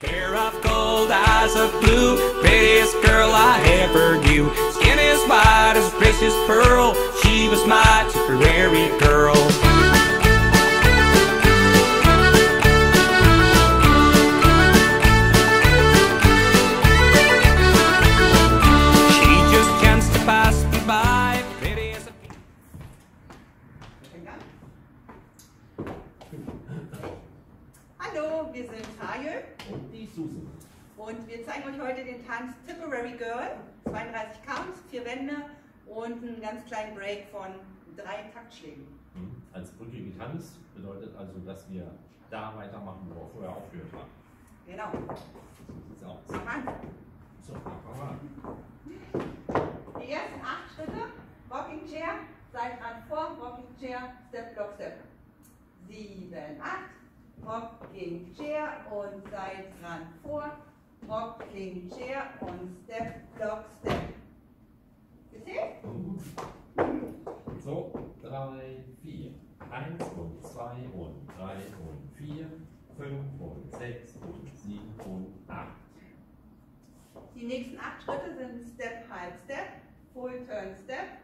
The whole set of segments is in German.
Hair of gold, eyes of blue, prettiest girl I ever knew. Skin as white as precious pearl, she was my Tipperary girl. Wir sind Hayel Und die Susan. und wir zeigen euch heute den Tanz Tipperary Girl. 32 Counts, vier Wände und einen ganz kleinen Break von drei Taktschlägen. Hm. Als Brücke getanzt bedeutet also, dass wir da weitermachen, wo wir vorher aufgehört haben. Genau. So sieht's aus. So, fangen wir an. Die ersten acht Schritte. Rocking Chair, Seitenrand vor, Rocking Chair, Step, Block, Step. Sieben, acht. Rocking Chair und Seitenrand vor, Rocking Chair und Step, Block, Step. Gesehen? So, drei, vier. Eins und zwei und drei und vier. Fünf und sechs und sieben und acht. Die nächsten acht Schritte sind Step, Halb, Step, Full Turn, Step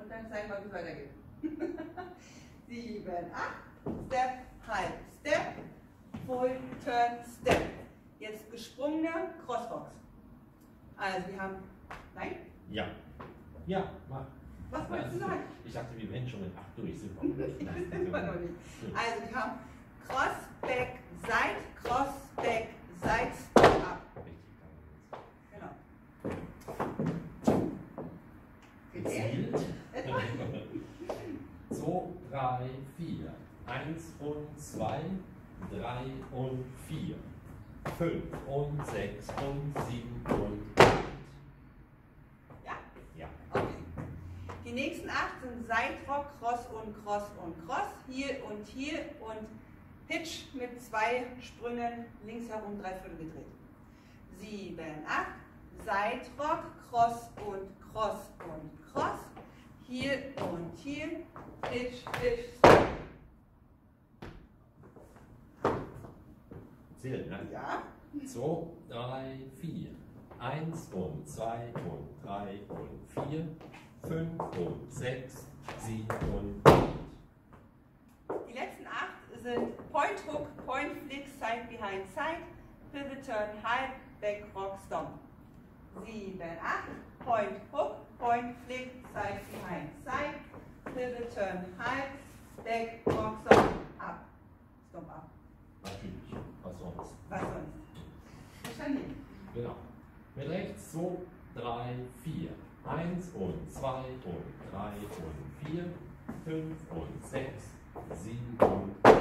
und dann zeigen wir, wie es weitergeht. Sieben, acht, Step, Halb, Step, Full Turn, Step. Jetzt gesprungene Crossbox. Also wir haben, nein, Ja. Ja, mach. was wolltest du sagen? Ich dachte, wir wären schon mit acht durch. Sind wir noch nicht. Also wir haben Cross, Back, Side, Cross, Back, Side, Step up. Genau. Gesehen? Gezielt. 2, 3, 4. 1 und 2, 3 und 4. 5 und 6 und 7 und 8. Ja? Ja. Okay. Die nächsten acht sind Sidrock, Cross und Cross und Cross, Heel und Heel und Pitch mit zwei Sprüngen links herum drei Viertel gedreht. Sieben, acht, Sidrock, Cross und Cross und Cross, Heel und Heel, Pitch, Pitch, Step. Zählen, ne? Ja? 2, 3, 4. 1 und 2 und 3 und 4. 5 und 6, 7 und 8. Die letzten acht sind Point Hook, Point Flick, Side Behind Side, Pivot Turn High, Back Rock Stomp. Sieben, acht, Point Hook, Point Flick, Side Behind Side, Pivot Turn High, Back Rock. Stomp Genau. Mit rechts 2, 3, 4. 1 und 2 und 3 und 4. 5 und 6, 7 und 8.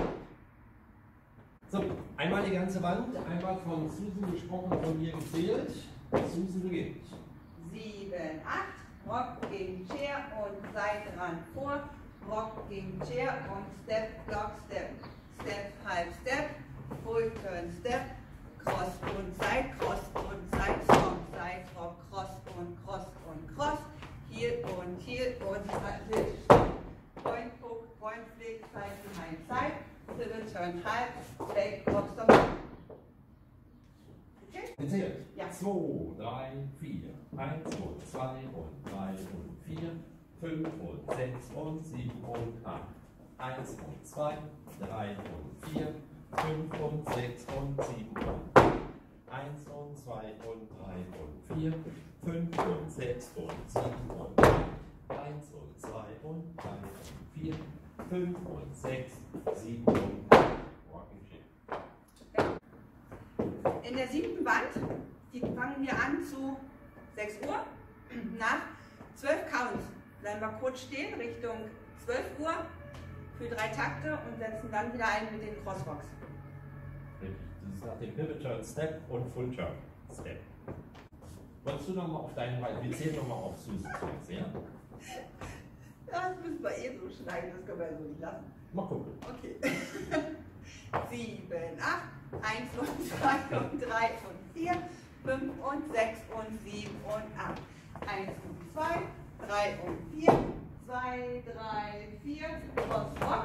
So, einmal die ganze Wand, einmal von Susan gesprochen, von mir gezählt. Susan beginnt. Sieben, acht, Rocking Chair und Seitenrand vor, Rocking Chair und Step, Block, Step, Step, Halb, Step, Full Turn, Step, Cross und Side, Cross und Side, Stop, Side, Rock, Cross und Cross und Cross, Heel und Heel und Side, Point Hook, Point Flick, Side behind Side, Pivot Turn Halb, Back, Rock, Stop. Okay? Ja. 2, 3, 4. 1 und 2 und 3 und 4. 5 und 6 und 7 und 8. 1 und 2, 3 und 4. 5 und 6 und 7 und 8. 1 und 2 und 3 und 4. 5 und 6 und 7 und 8. 1 und 2 und 3 und 4. 5 und 6, 7 und 8. Walking Chair. In der siebten Wand, die fangen wir an zu 6 Uhr. Nach 12 Counts bleiben wir kurz stehen, Richtung 12 Uhr für drei Takte und setzen dann wieder ein mit den Crosswalks. Richtig. Das ist nach dem Pivot Turn Step und Full Turn Step. Wolltest du nochmal auf deinen Wein? Wir zählen nochmal auf Susan zuerst, ja? Das müssen wir eh so schneiden, das können wir so nicht lassen. Mal gucken. Okay. 7, 8, 1 und 2 und 3 und 4, 5 und 6 und 7 und 8. 1 und 2, 3 und 4, 2, 3, 4, Crosswalk,